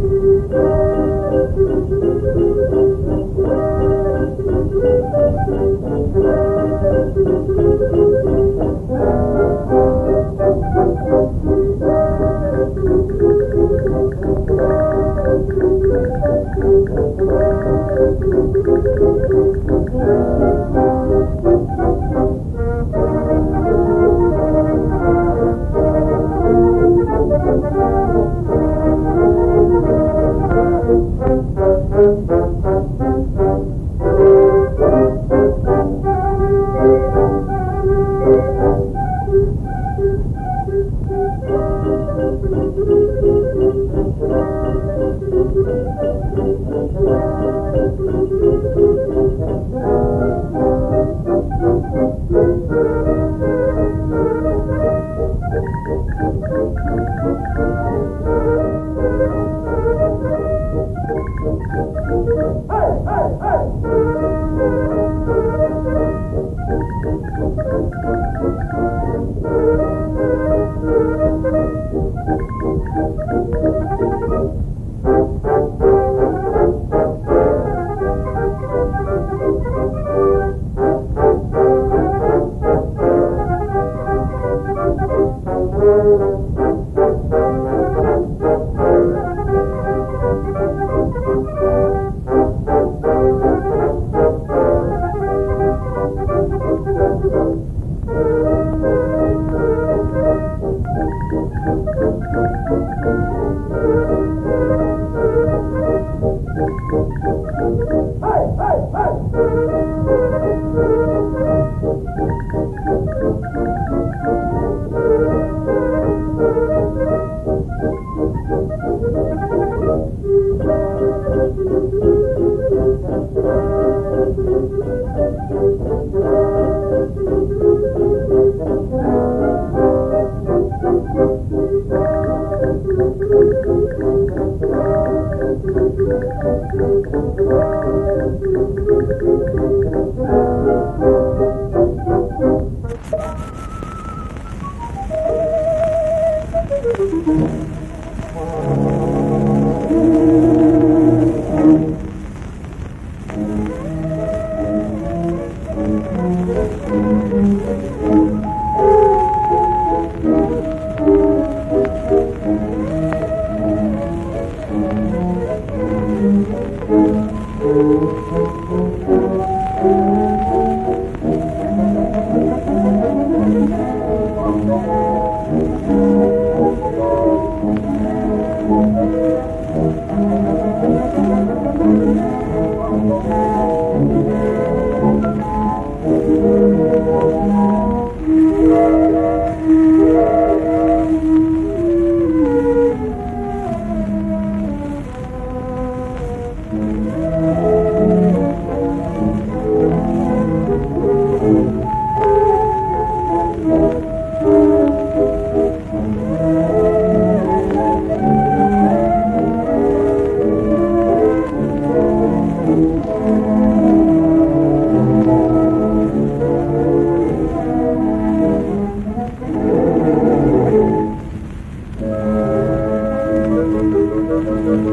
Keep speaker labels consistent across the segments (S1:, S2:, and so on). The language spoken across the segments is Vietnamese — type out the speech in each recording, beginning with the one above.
S1: thank you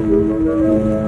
S1: Música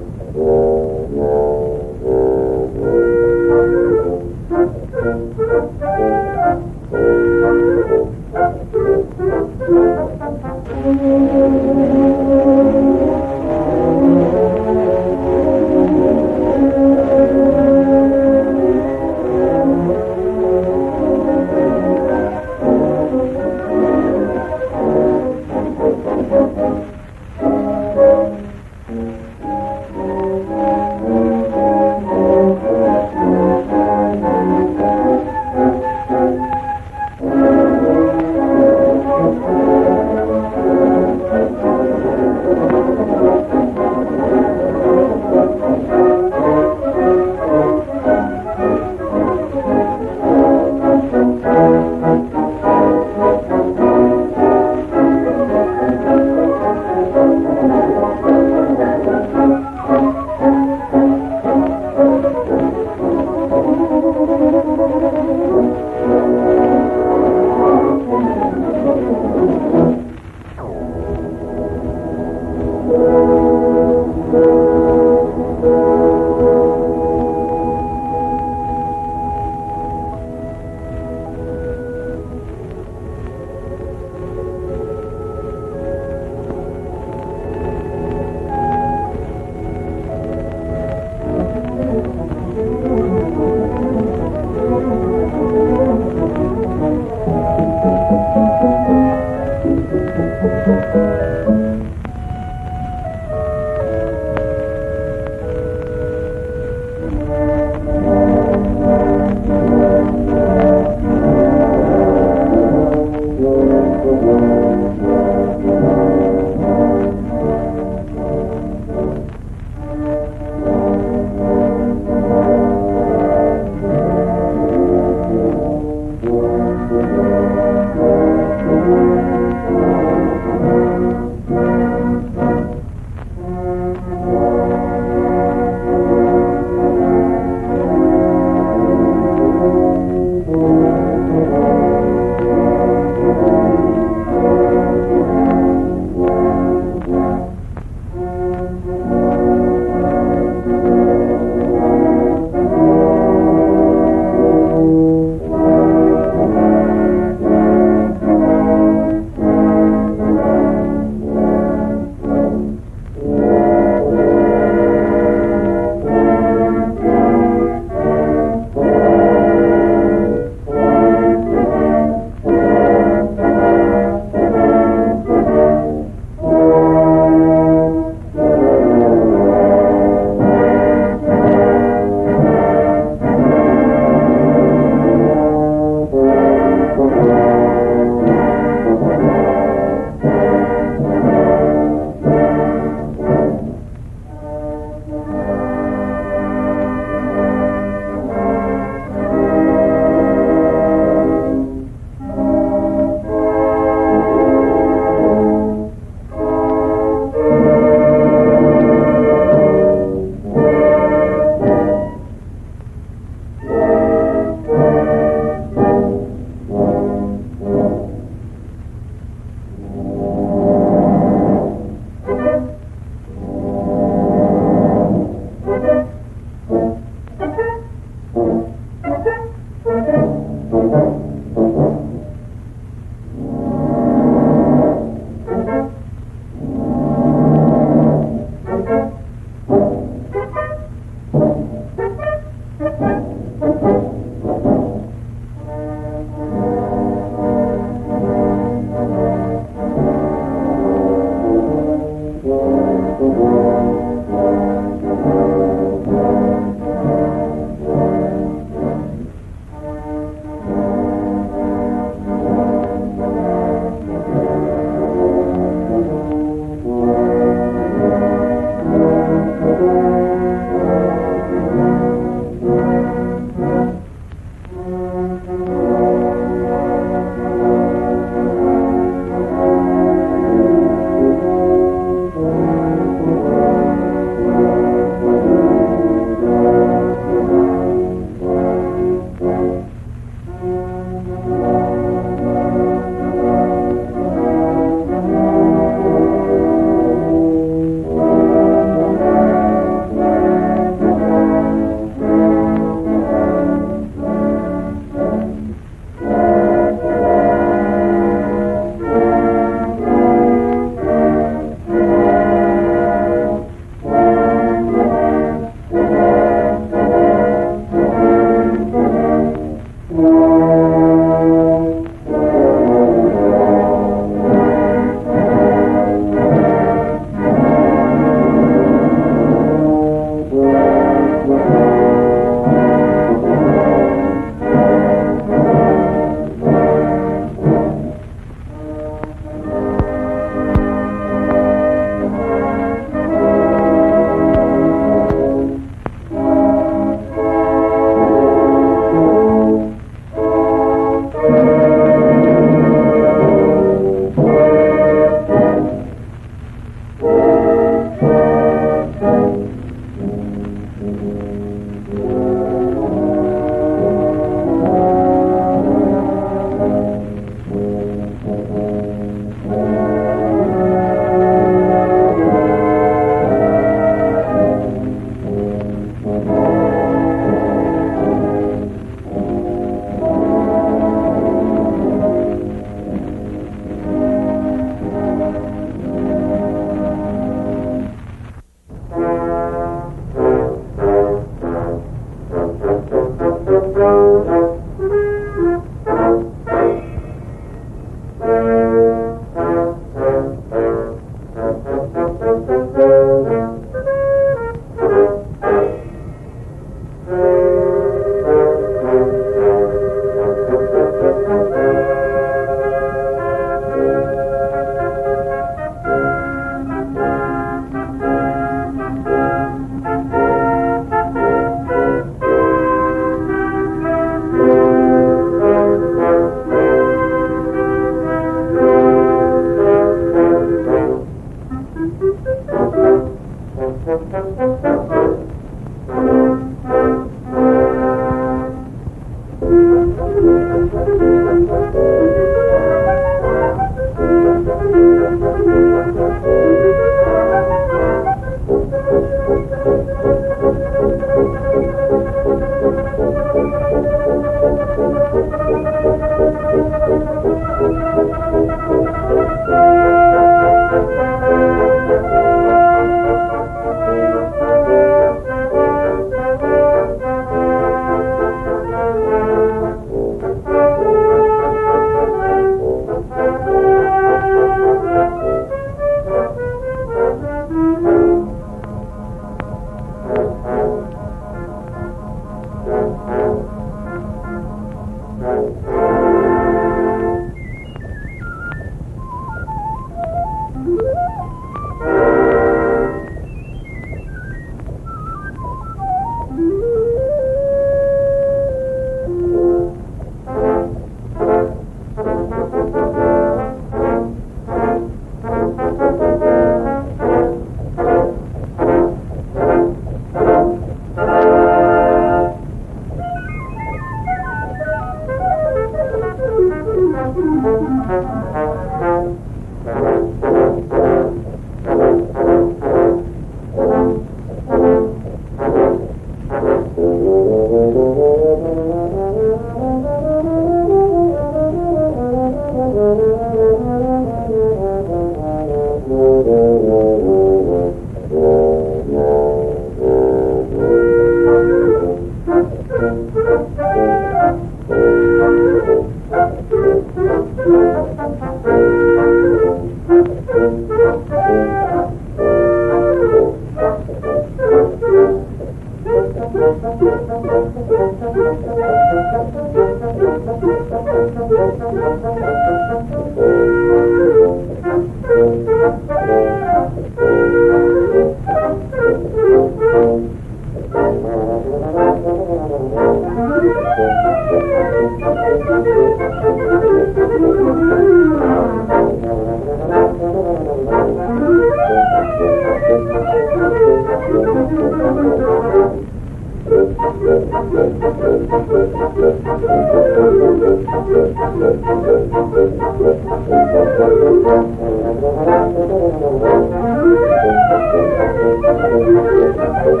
S1: Thank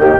S1: you.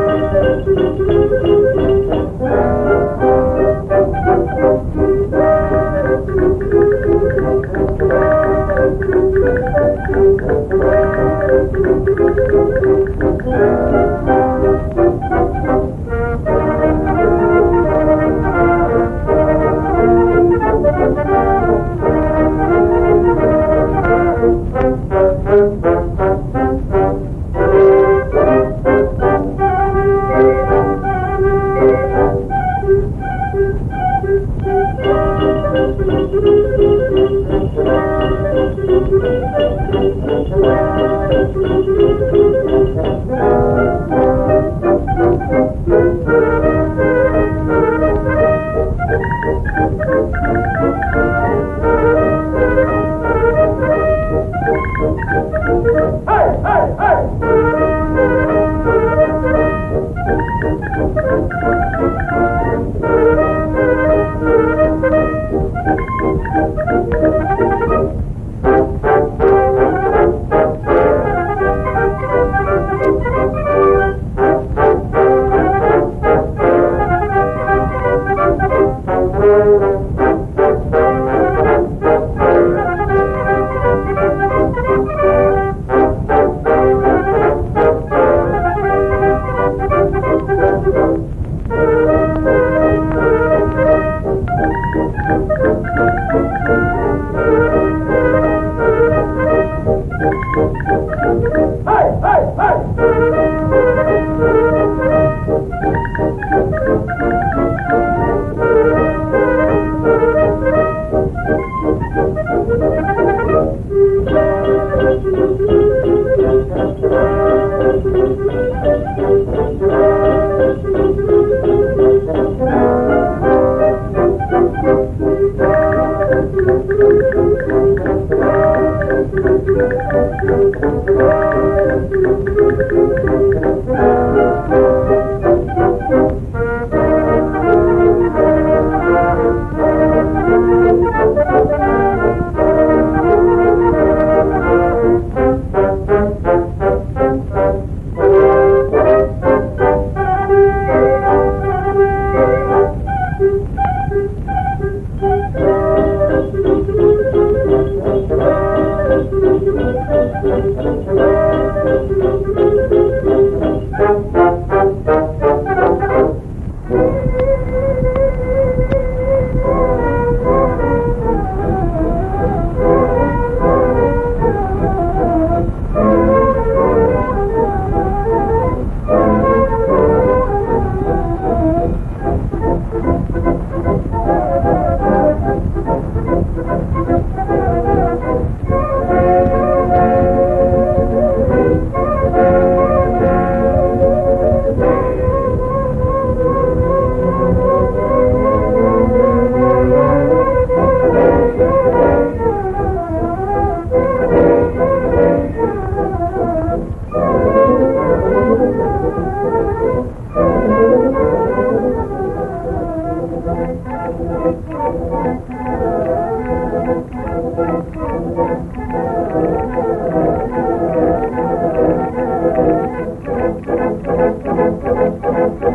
S1: Thank you.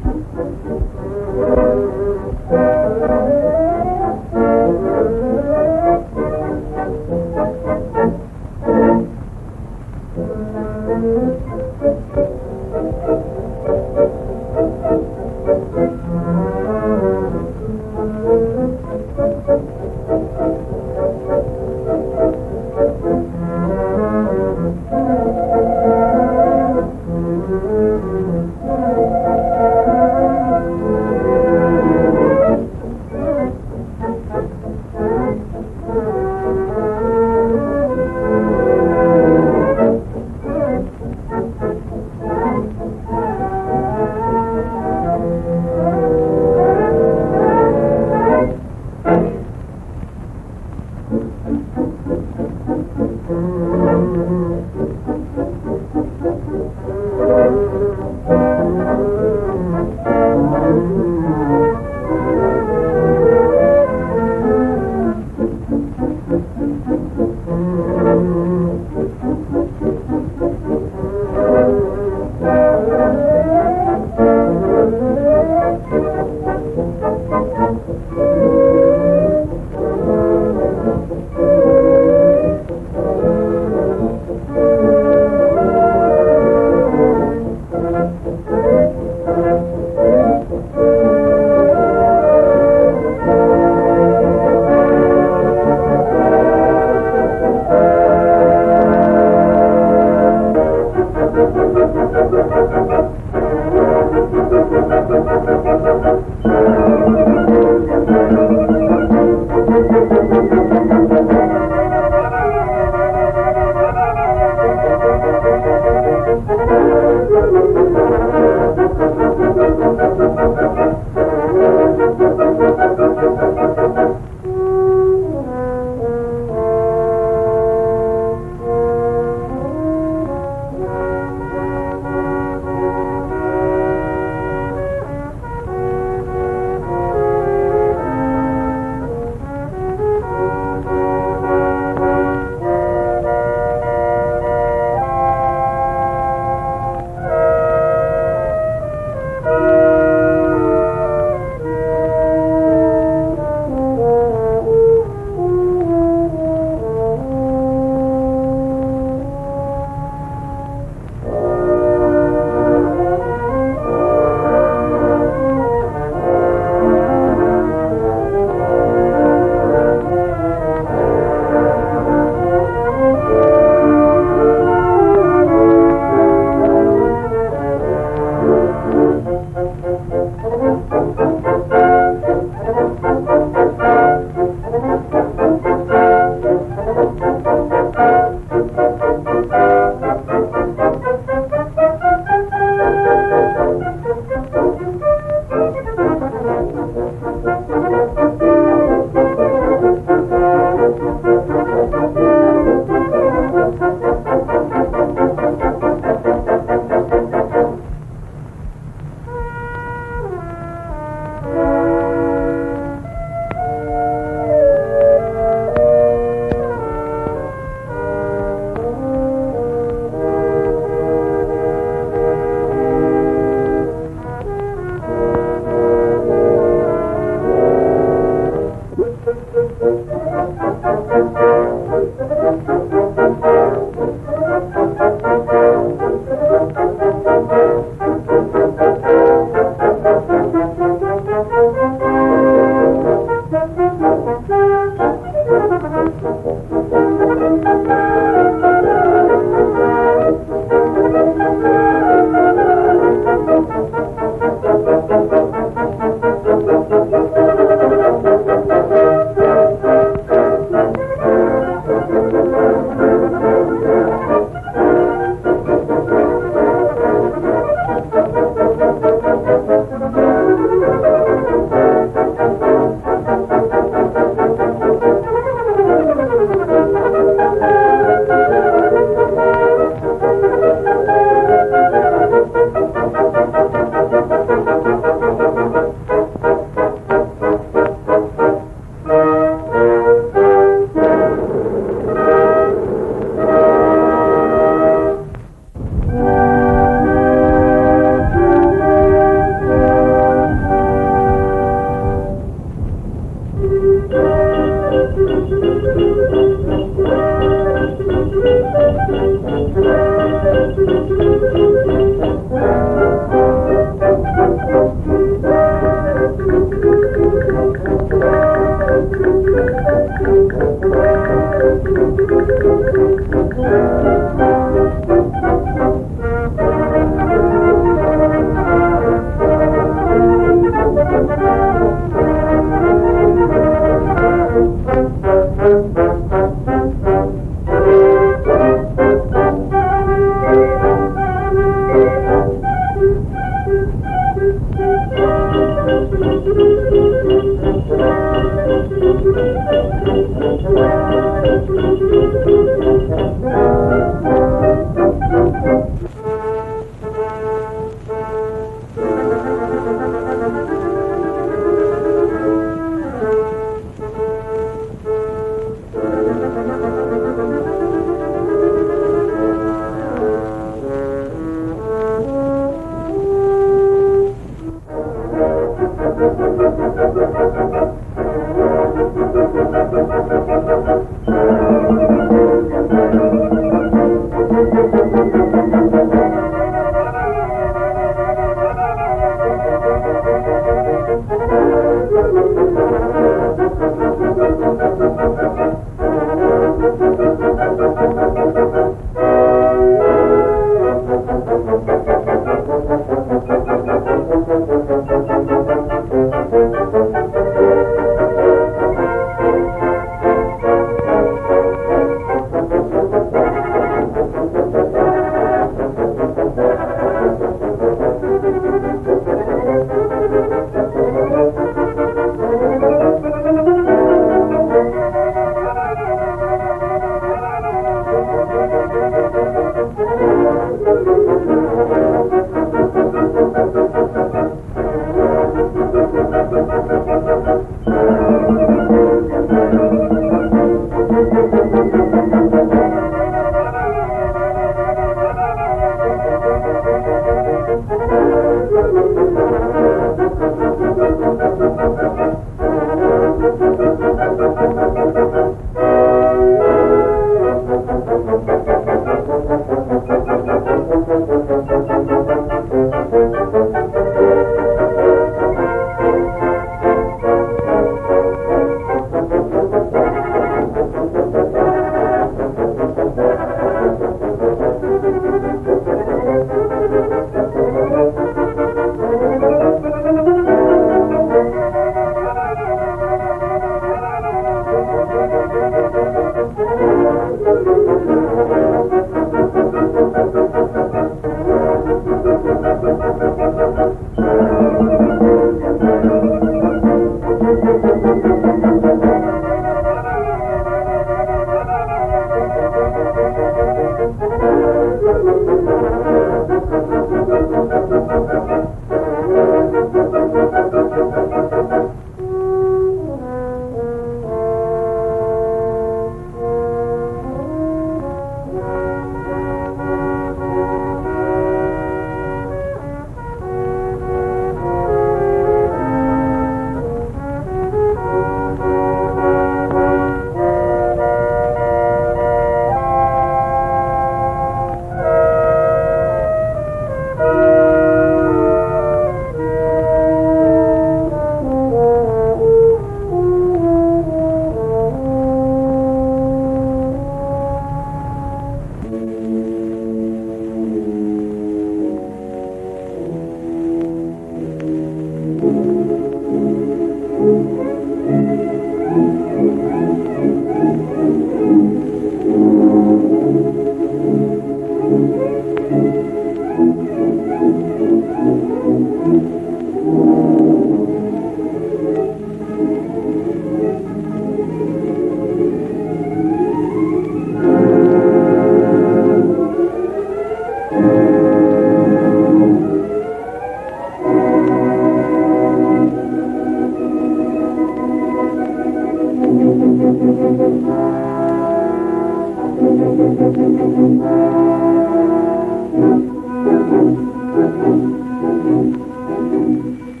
S1: Thank you.